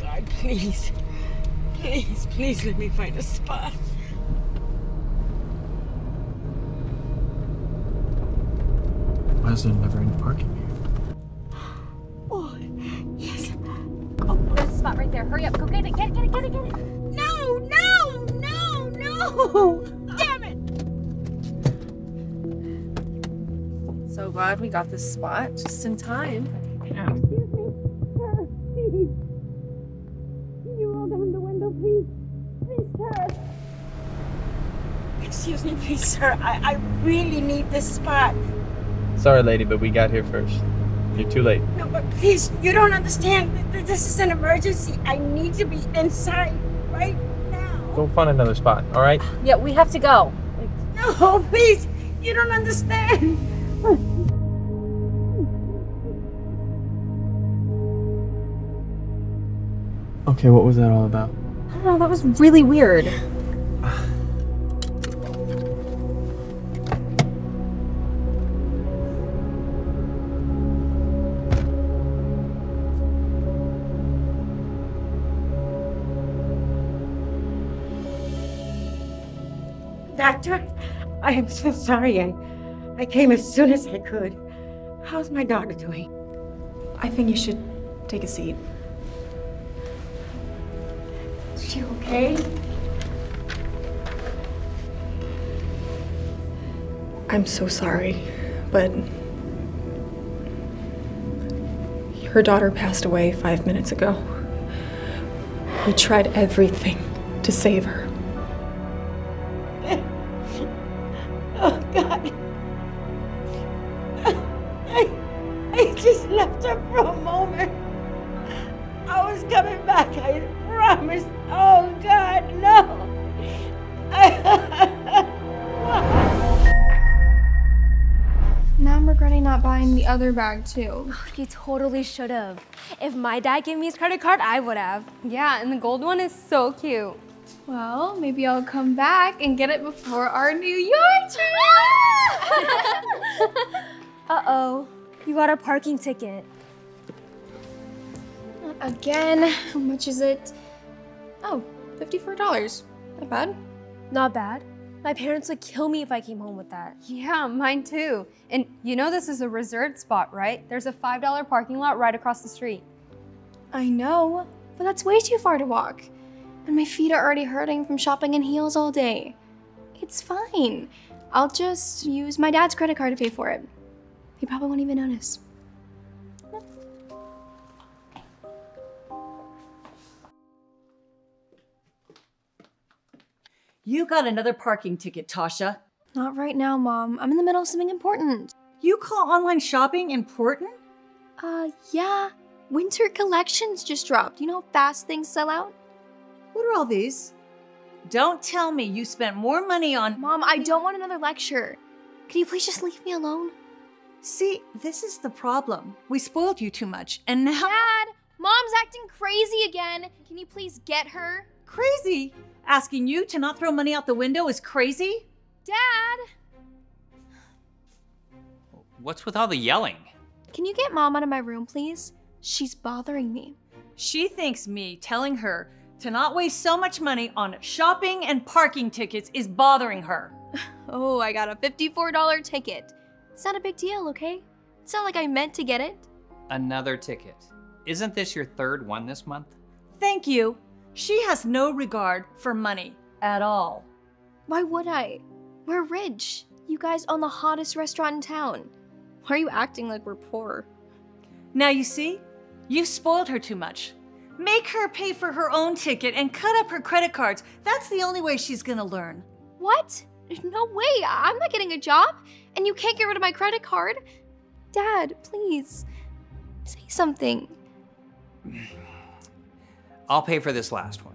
God, please. Please, please let me find a spot. Why is there never any parking here? Oh, yes. Oh, there's a spot right there. Hurry up. Go get it. Get it, get it, get it, get it. No, no, no, no! Damn it! So glad we got this spot just in time. Excuse me, please, sir. I, I really need this spot. Sorry, lady, but we got here first. You're too late. No, but please, you don't understand. Th- th- This is an emergency. I need to be inside right now. Go find another spot, all right? Yeah, we have to go. No, please. You don't understand. Okay, what was that all about? I don't know, that was really weird. I am so sorry. I, I came as soon as I could. How's my daughter doing? I think you should take a seat. Is she okay? I'm so sorry, but her daughter passed away five minutes ago. We tried everything to save her. Other bag too. You totally should have. If my dad gave me his credit card, I would have. Yeah, and the gold one is so cute. Well, maybe I'll come back and get it before our New York trip. Uh-oh. You got a parking ticket. Again, how much is it? Oh, $54. Not bad. Not bad. My parents would kill me if I came home with that. Yeah, mine too. And you know this is a reserved spot, right? There's a $5 parking lot right across the street. I know, but that's way too far to walk. And my feet are already hurting from shopping in heels all day. It's fine. I'll just use my dad's credit card to pay for it. He probably won't even notice. You got another parking ticket, Tasha. Not right now, Mom. I'm in the middle of something important. You call online shopping important? Uh, yeah. Winter collections just dropped. You know how fast things sell out? What are all these? Don't tell me you spent more money on. Mom, I don't want another lecture. Can you please just leave me alone? See, this is the problem. We spoiled you too much, and now. Dad, Mom's acting crazy again. Can you please get her? Crazy? Asking you to not throw money out the window is crazy? Dad! What's with all the yelling? Can you get Mom out of my room, please? She's bothering me. She thinks me telling her to not waste so much money on shopping and parking tickets is bothering her. Oh, I got a $54 ticket. It's not a big deal, okay? It's not like I meant to get it. Another ticket. Isn't this your third one this month? Thank you. She has no regard for money at all. Why would I? We're rich. You guys own the hottest restaurant in town. Why are you acting like we're poor? Now you see? You spoiled her too much. Make her pay for her own ticket and cut up her credit cards. That's the only way she's gonna learn. What? No way. I'm not getting a job, and you can't get rid of my credit card. Dad, please. Say something. I'll pay for this last one.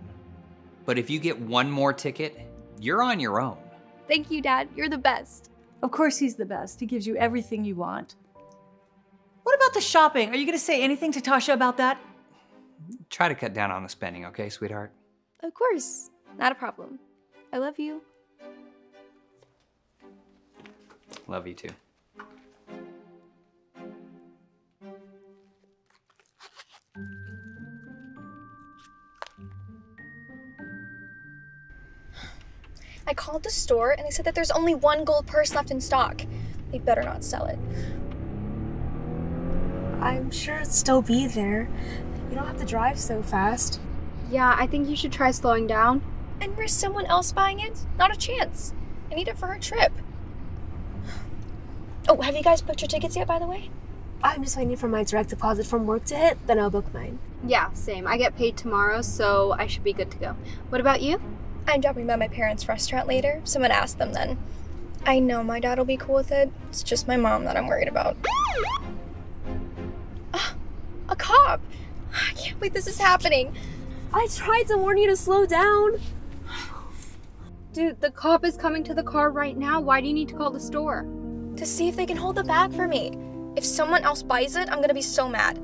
But if you get one more ticket, you're on your own. Thank you, Dad. You're the best. Of course, he's the best. He gives you everything you want. What about the shopping? Are you gonna say anything to Tasha about that? Try to cut down on the spending, okay, sweetheart? Of course. Not a problem. I love you. Love you too. I called the store and they said that there's only one gold purse left in stock. They better not sell it. I'm sure it'd still be there. You don't have to drive so fast. Yeah, I think you should try slowing down. And risk someone else buying it? Not a chance. I need it for her trip. Oh, have you guys booked your tickets yet, by the way? I'm just waiting for my direct deposit from work to hit, then I'll book mine. Yeah, same. I get paid tomorrow, so I should be good to go. What about you? I'm dropping by my parents' restaurant later. Someone ask them then. I know my dad will be cool with it. It's just my mom that I'm worried about. Ah, a cop! I can't believe this is happening. I tried to warn you to slow down. Dude, the cop is coming to the car right now. Why do you need to call the store? To see if they can hold the bag for me. If someone else buys it, I'm gonna be so mad.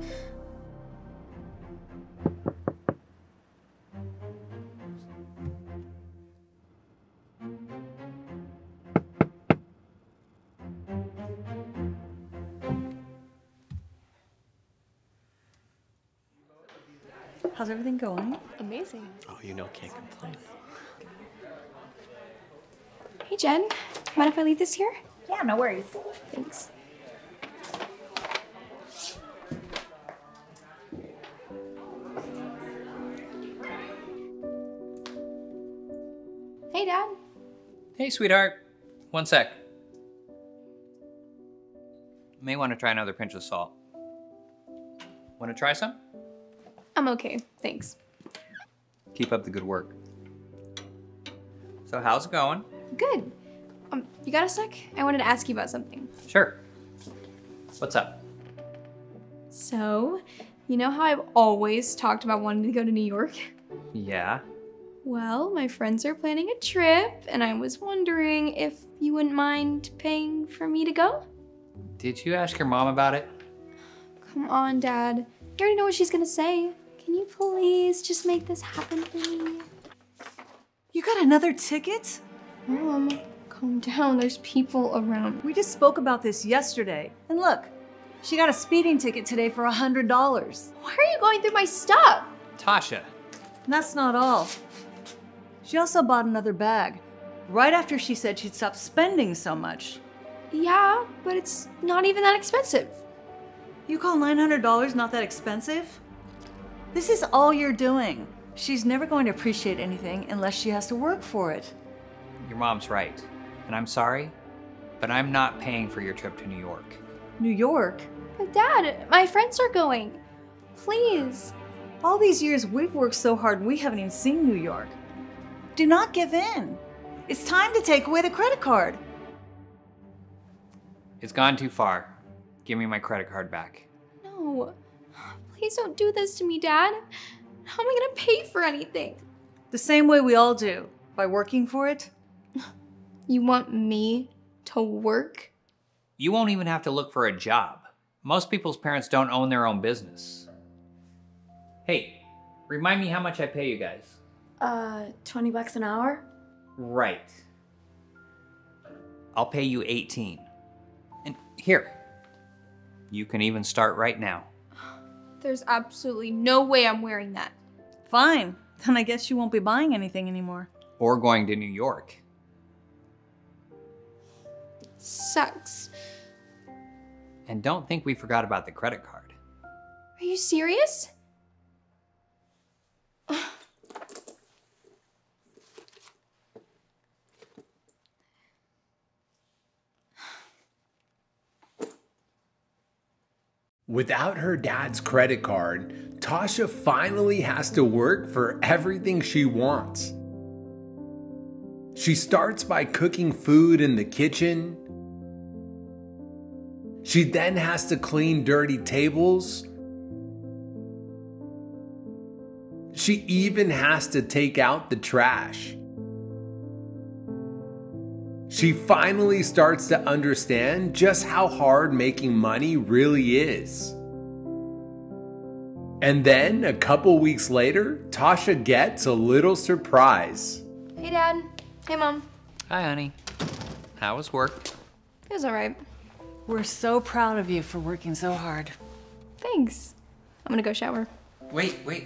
How's everything going? Amazing. Oh, you know, can't complain. Hey, Jen. Mind if I leave this here? Yeah, no worries. Thanks. Hey, Dad. Hey, sweetheart. One sec. May want to try another pinch of salt. Want to try some? I'm okay. Thanks. Keep up the good work. So, how's it going? Good. Um, you got a sec? I wanted to ask you about something. Sure. What's up? So, you know how I've always talked about wanting to go to New York? Yeah. Well, my friends are planning a trip, and I was wondering if you wouldn't mind paying for me to go? Did you ask your mom about it? Come on, Dad. You already know what she's gonna say. Can you please just make this happen for me? You got another ticket? Mom, calm down. There's people around. We just spoke about this yesterday. And look, she got a speeding ticket today for a $100. Why are you going through my stuff? Tasha. And that's not all. She also bought another bag right after she said she'd stop spending so much. Yeah, but it's not even that expensive. You call $900 not that expensive? This is all you're doing. She's never going to appreciate anything unless she has to work for it. Your mom's right. And I'm sorry, but I'm not paying for your trip to New York. New York? But Dad, my friends are going. Please. All these years we've worked so hard and we haven't even seen New York. Do not give in. It's time to take away the credit card. It's gone too far. Give me my credit card back. No. Please don't do this to me, Dad. How am I gonna pay for anything? The same way we all do, by working for it. You want me to work? You won't even have to look for a job. Most people's parents don't own their own business. Hey, remind me how much I pay you guys. Uh, 20 bucks an hour? Right. I'll pay you 18. And here, you can even start right now. There's absolutely no way I'm wearing that. Fine. Then I guess you won't be buying anything anymore. Or going to New York. Sucks. And don't think we forgot about the credit card. Are you serious? Without her dad's credit card, Tasha finally has to work for everything she wants. She starts by cooking food in the kitchen. She then has to clean dirty tables. She even has to take out the trash. She finally starts to understand just how hard making money really is. And then, a couple weeks later, Tasha gets a little surprise. Hey, Dad. Hey, Mom. Hi, honey. How was work? It was alright. We're so proud of you for working so hard. Thanks. I'm gonna go shower. Wait, wait.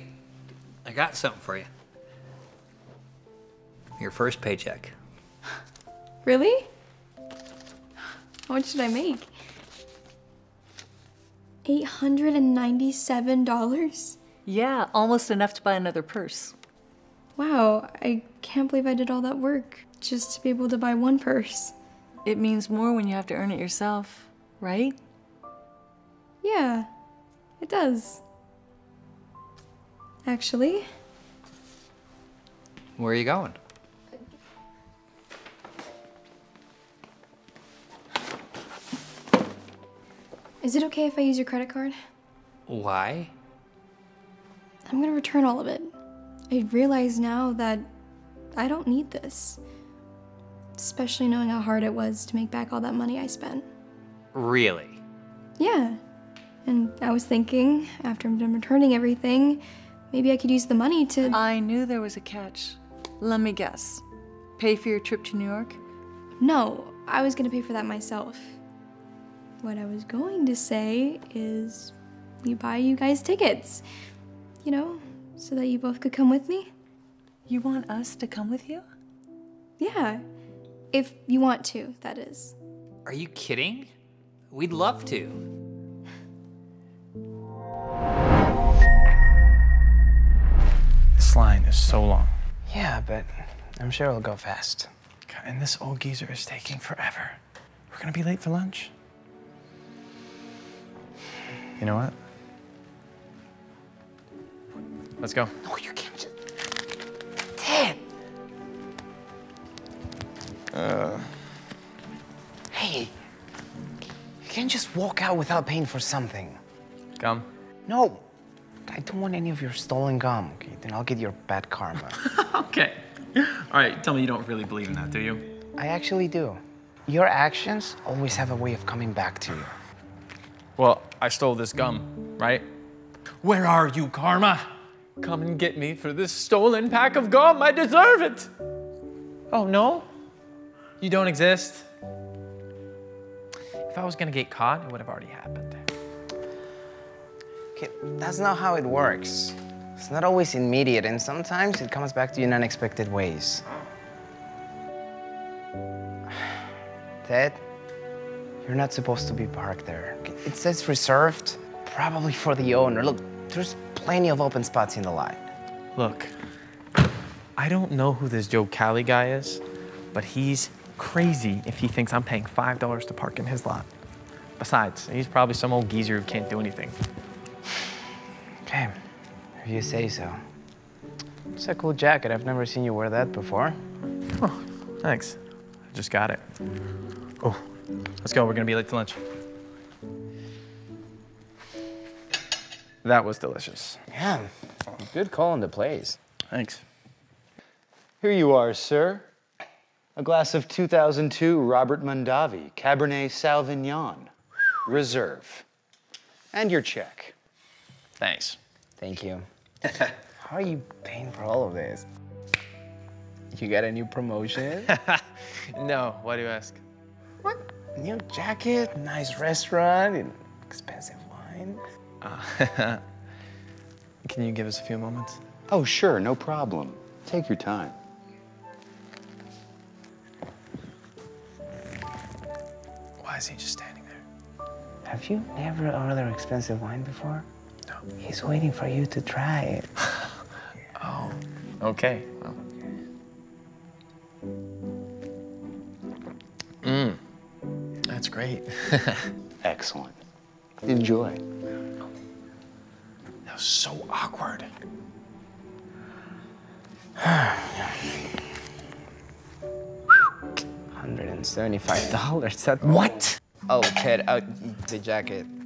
I got something for you. Your first paycheck. Really? How much did I make? $897? Yeah, almost enough to buy another purse. Wow, I can't believe I did all that work just to be able to buy one purse. It means more when you have to earn it yourself, right? Yeah, it does. Actually, Where are you going? Is it okay if I use your credit card? Why? I'm gonna return all of it. I realize now that I don't need this. Especially knowing how hard it was to make back all that money I spent. Really? Yeah. And I was thinking, after I'm done returning everything, maybe I could use the money to. I knew there was a catch. Let me guess. Pay for your trip to New York? No, I was gonna pay for that myself. What I was going to say is we buy you guys tickets. You know, so that you both could come with me? You want us to come with you? Yeah. If you want to, that is. Are you kidding? We'd love to. This line is so long. Yeah, but I'm sure it'll go fast. God, and this old geezer is taking forever. We're gonna be late for lunch. You know what? Let's go. No, you can't just. Ted! Uh, Hey, you can't just walk out without paying for something. gum. No, I don't want any of your stolen gum. Okay, then I'll get your bad karma. okay. All right, tell me you don't really believe in that, do you? I actually do. Your actions always have a way of coming back to you. Well, I stole this gum, right? Where are you, Karma? Come and get me for this stolen pack of gum. I deserve it. Oh, no? You don't exist? If I was gonna get caught, it would have already happened. Okay, that's not how it works. It's not always immediate, and sometimes it comes back to you in unexpected ways. Ted, you're not supposed to be parked there. It says reserved, probably for the owner. Look, there's plenty of open spots in the line. Look, I don't know who this Joe Cali guy is, but he's crazy if he thinks I'm paying $5 to park in his lot. Besides, he's probably some old geezer who can't do anything. Okay, if you say so. It's a cool jacket. I've never seen you wear that before. Oh, thanks. I just got it. Oh, let's go. We're gonna be late to lunch. That was delicious. Yeah, good call into the place. Thanks. Here you are, sir. A glass of 2002 Robert Mondavi Cabernet Sauvignon, Reserve. And your check. Thanks. Thank you. How are you paying for all of this? You got a new promotion? no, why do you ask? What? New jacket, nice restaurant, and expensive wine. Uh, can you give us a few moments? Oh, sure, no problem. Take your time. Why is he just standing there? Have you never ordered expensive wine before? No. He's waiting for you to try it. Oh, okay. Well. Great. Excellent. Enjoy. That was so awkward. Hundred and seventy-five dollars. That what? Oh, Ted. Oh, the jacket.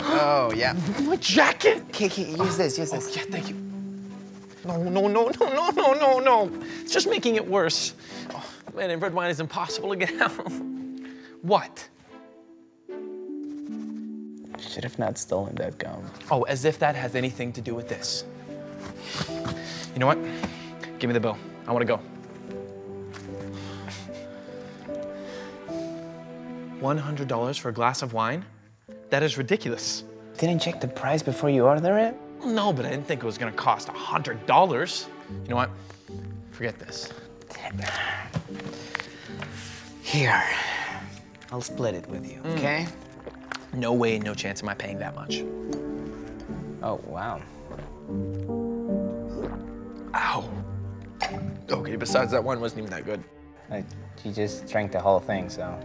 Oh yeah. My jacket. Okay, okay, use this. Use this. Oh, yeah, thank you. No, no, no, no, no, no, no, no. It's just making it worse. Oh, man, and red wine is impossible to get out. what? Should have not stolen that gum. Oh, as if that has anything to do with this. You know what? Give me the bill. I want to go. $100 for a glass of wine? That is ridiculous. Didn't check the price before you order it? No, but I didn't think it was gonna cost $100. You know what? Forget this. Here, I'll split it with you, mm. okay? No way, no chance am I paying that much. Oh, wow. Ow. Okay, besides that one wasn't even that good. You just drank the whole thing, so.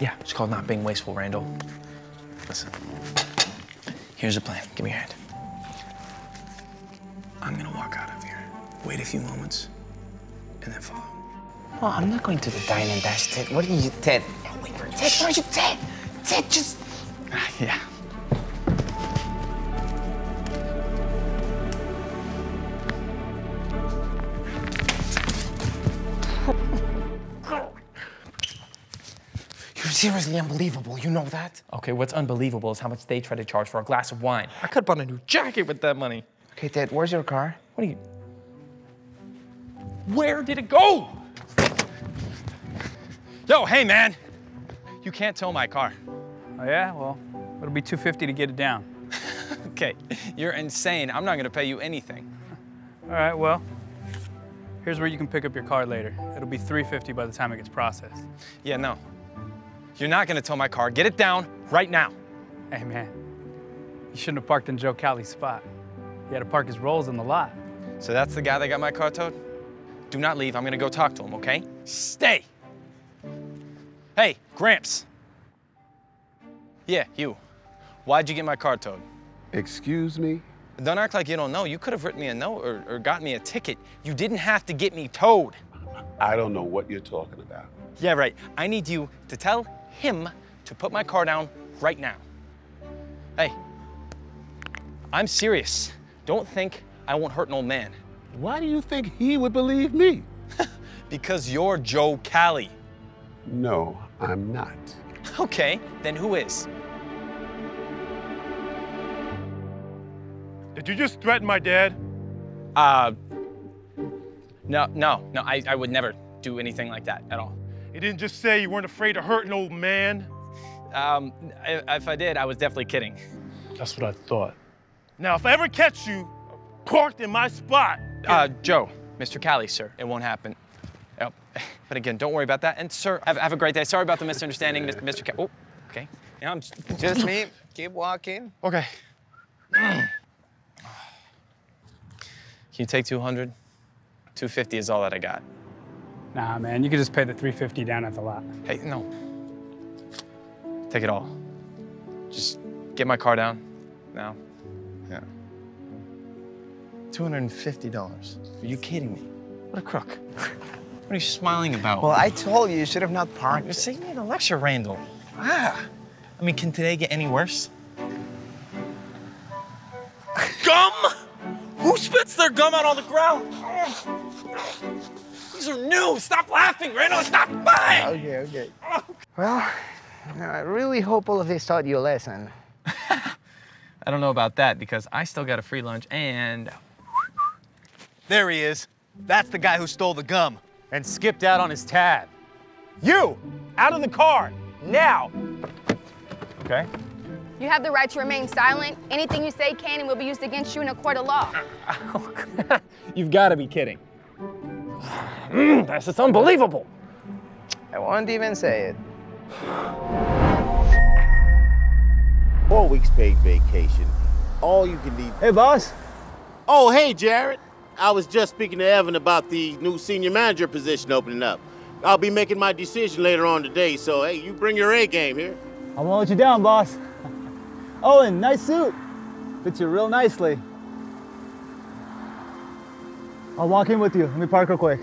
Yeah, it's called not being wasteful, Randall. Listen, here's the plan. Give me your hand. I'm gonna walk out of here, wait a few moments, and then follow. Oh, I'm not going to the dine and dash, Ted. What are you, Ted? Wait for Ted. Where are you, Ted? Ted, just. yeah. You're seriously unbelievable. You know that? Okay, what's unbelievable is how much they try to charge for a glass of wine. I could have bought a new jacket with that money. Okay, Ted, where's your car? What are you? Where did it go? Yo, hey man, you can't tow my car. Oh yeah? Well, it'll be 250 to get it down. Okay, you're insane. I'm not gonna pay you anything. All right, well, here's where you can pick up your car later. It'll be 350 by the time it gets processed. Yeah, no. You're not gonna tow my car. Get it down right now. Hey man, you shouldn't have parked in Joe Cali's spot. He had to park his rolls in the lot. So that's the guy that got my car towed? Do not leave. I'm gonna go talk to him, okay? Stay. Hey, Gramps. Yeah, you. Why'd you get my car towed? Excuse me? Don't act like you don't know. You could have written me a note or, or got me a ticket. You didn't have to get me towed. I don't know what you're talking about. Yeah, right. I need you to tell him to put my car down right now. Hey, I'm serious. Don't think I won't hurt an old man. Why do you think he would believe me? Because you're Joe Cali. No, I'm not. Okay, then who is? Did you just threaten my dad? Uh, no, no, no, I, I would never do anything like that at all. You didn't just say you weren't afraid to hurt an old man? Um, i- if I did, I was definitely kidding. That's what I thought. Now, if I ever catch you parked in my spot, Uh, Joe, Mr. Cali, sir, it won't happen. But again, don't worry about that. And sir, have, have a great day. Sorry about the misunderstanding, Mr. Mr. Cali. Oh, okay. Yeah, I'm Just me. Keep walking. Okay. Can you take 200? 250 is all that I got. Nah, man, you could just pay the 350 down at the lot. Hey, no. Take it all. Just get my car down now. Yeah. $250. Are you kidding me? What a crook. What are you smiling about? Well, I told you you should have not parked. You're saying me in a lecture, Randall. Ah. I mean, can today get any worse? Gum? Who spits their gum out on the ground? These are new. Stop laughing, Randall. Stop buying. Okay, okay. Well, I really hope all of this taught you a lesson. I don't know about that because I still got a free lunch and There he is. That's the guy who stole the gum and skipped out on his tab. You, out of the car, now. Okay. You have the right to remain silent. Anything you say can and will be used against you in a court of law. You've got to be kidding. Mm, that's just unbelievable. I won't even say it. Four weeks paid vacation. All you can need. Hey, boss. Oh, hey, Jared. I was just speaking to Evan about the new senior manager position opening up. I'll be making my decision later on today, so hey, you bring your A game here. I won't let you down, boss. Owen, nice suit. Fits you real nicely. I'll walk in with you. Let me park real quick.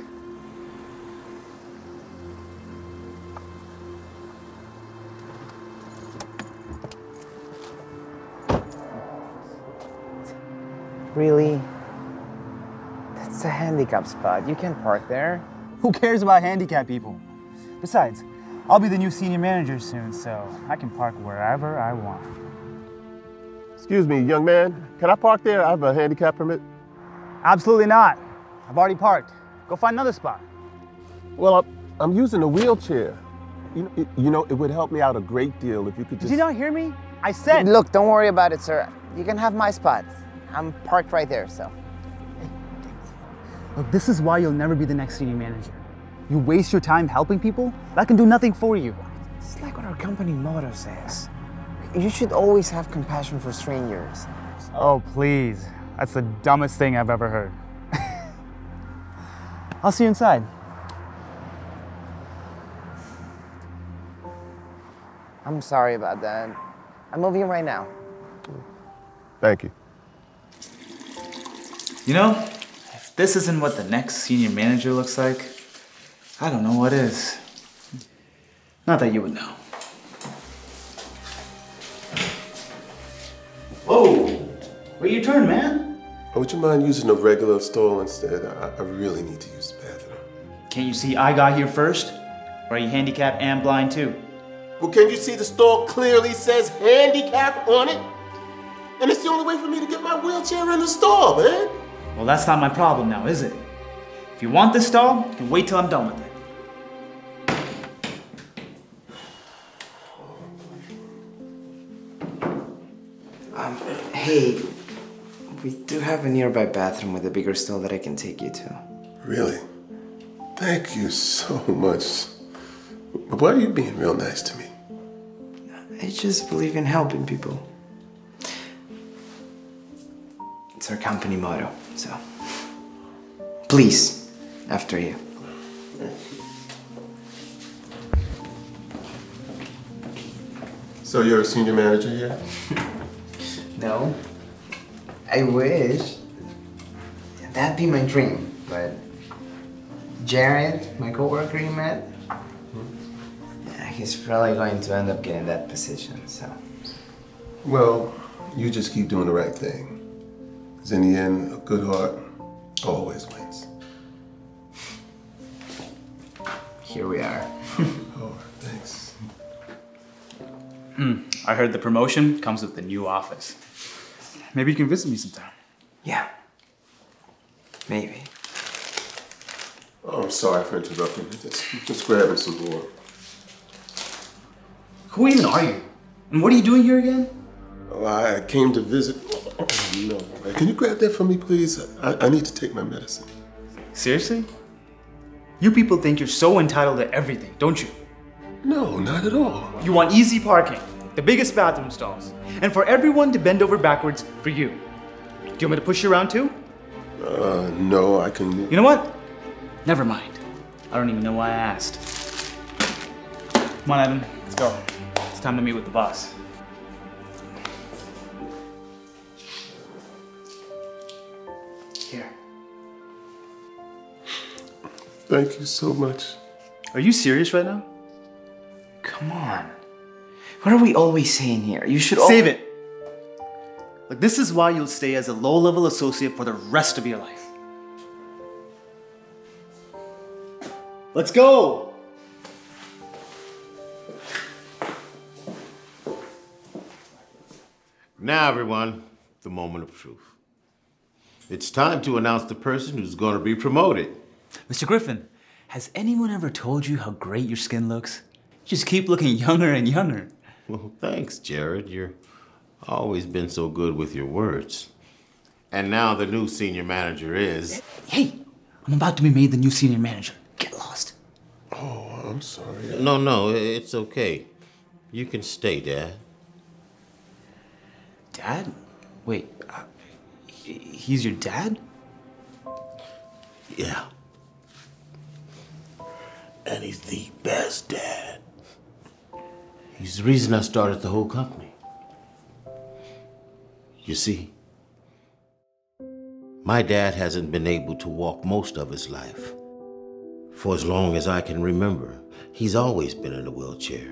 Really? That's a handicap spot. You can't park there. Who cares about handicapped people? Besides, I'll be the new senior manager soon, so I can park wherever I want. Excuse me, young man. Can I park there? I have a handicap permit. Absolutely not. I've already parked. Go find another spot. Well, I'm, I'm using a wheelchair. You know, you know, it would help me out a great deal if you could Did just. you not hear me? I said. Look, don't worry about it, sir. You can have my spot. I'm parked right there, so. Look, this is why you'll never be the next senior manager. You waste your time helping people? That can do nothing for you. It's like what our company motto says. You should always have compassion for strangers. Oh, please. That's the dumbest thing I've ever heard. I'll see you inside. I'm sorry about that. I'm moving right now. Thank you. You know, if this isn't what the next senior manager looks like, I don't know what is. Not that you would know. Whoa! Where you turn, man? Oh, would you mind using a regular stall instead? I, I really need to use the bathroom. Can't you see I got here first? Or are you handicapped and blind too? Well, can you see the stall clearly says handicap on it? And it's the only way for me to get my wheelchair in the stall, man. Well, that's not my problem now, is it? If you want this stall, you can wait till I'm done with it. Um, hey, we do have a nearby bathroom with a bigger stall that I can take you to. Really? Thank you so much. But why are you being real nice to me? I just believe in helping people. It's our company motto, so. Please, after you. So you're a senior manager here? No. I wish. That'd be my dream, but Jared, my coworker you met, hmm? yeah, he's probably going to end up getting that position, so. Well, you just keep doing the right thing. Because in the end, a good heart always wins. Here we are. oh, thanks. Hmm. I heard the promotion comes with the new office. Maybe you can visit me sometime. Yeah. Maybe. Oh, I'm sorry for interrupting. Just, just grabbing some more. Who even are you? And what are you doing here again? Oh, I came to visit. No. Can you grab that for me, please? I, I need to take my medicine. Seriously? You people think you're so entitled to everything, don't you? No, not at all. You want easy parking, the biggest bathroom stalls, and for everyone to bend over backwards for you. Do you want me to push you around too? Uh, no, I can. You know what? Never mind. I don't even know why I asked. Come on, Evan. Let's go. It's time to meet with the boss. Thank you so much. Are you serious right now? Come on. What are we always saying here? You should Save it. Like this is why you'll stay as a low-level associate for the rest of your life. Let's go. Now, everyone, the moment of truth. It's time to announce the person who's going to be promoted. Mr. Griffin, has anyone ever told you how great your skin looks? You just keep looking younger and younger. Well, thanks, Jared. You're always been so good with your words. And now the new senior manager is. Hey, I'm about to be made the new senior manager. Get lost. Oh, I'm sorry. No, no, it's okay. You can stay, Dad. Dad? Wait, uh, he's your dad? Yeah. And he's the best dad. He's the reason I started the whole company. You see, my dad hasn't been able to walk most of his life. For as long as I can remember, he's always been in a wheelchair.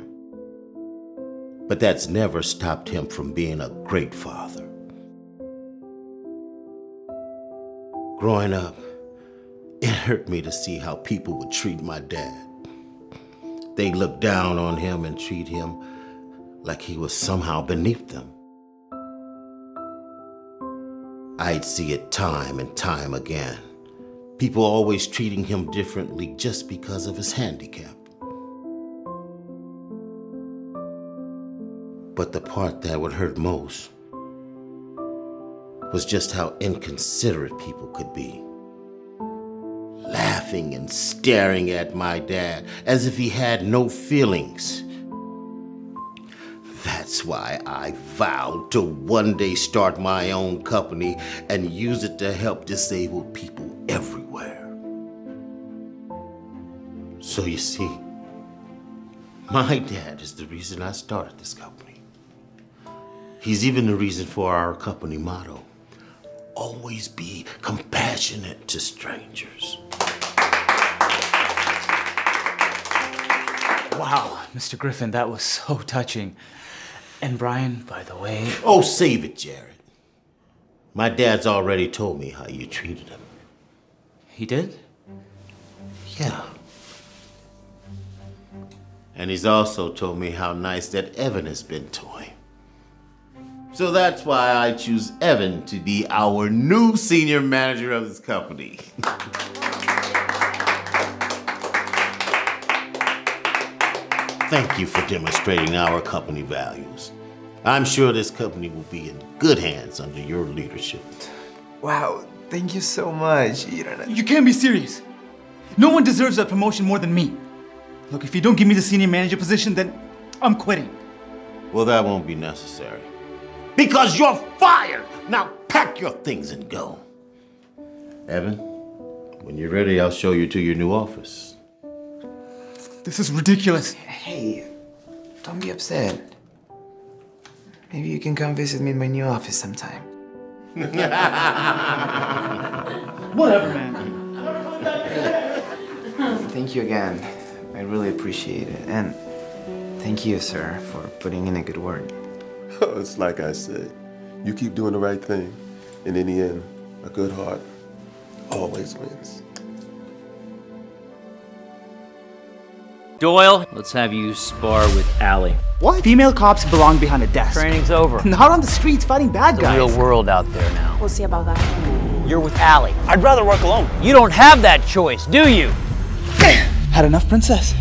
But that's never stopped him from being a great father. Growing up, it hurt me to see how people would treat my dad. They look down on him and treat him like he was somehow beneath them. I'd see it time and time again. People always treating him differently just because of his handicap. But the part that would hurt most was just how inconsiderate people could be. Laughing and staring at my dad as if he had no feelings. That's why I vowed to one day start my own company and use it to help disabled people everywhere. So you see, my dad is the reason I started this company. He's even the reason for our company motto always be compassionate to strangers. Wow, Mr. Griffin, that was so touching. And Brian, by the way. Oh, save it, Jared. My dad's already told me how you treated him. He did? Yeah. And he's also told me how nice that Evan has been to him. So that's why I choose Evan to be our new senior manager of this company. Thank you for demonstrating our company values. I'm sure this company will be in good hands under your leadership. Wow, thank you so much. You, don't you can't be serious. No one deserves that promotion more than me. Look, if you don't give me the senior manager position, then I'm quitting. Well, that won't be necessary. Because you're fired! Now pack your things and go. Evan, when you're ready, I'll show you to your new office. This is ridiculous. Hey, don't be upset. Maybe you can come visit me in my new office sometime. Whatever, man. Thank you again. I really appreciate it. And thank you, sir, for putting in a good word. Oh, it's like I said. You keep doing the right thing, and in the end, a good heart always wins. Doyle, let's have you spar with Allie. What? Female cops belong behind a desk. Training's over. Not on the streets fighting bad It's guys. the real world out there now. We'll see about that. You're with Allie. I'd rather work alone. You don't have that choice, do you? Had enough, princess?